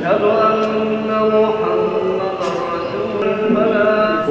أشهد أن محمد رسول البلاء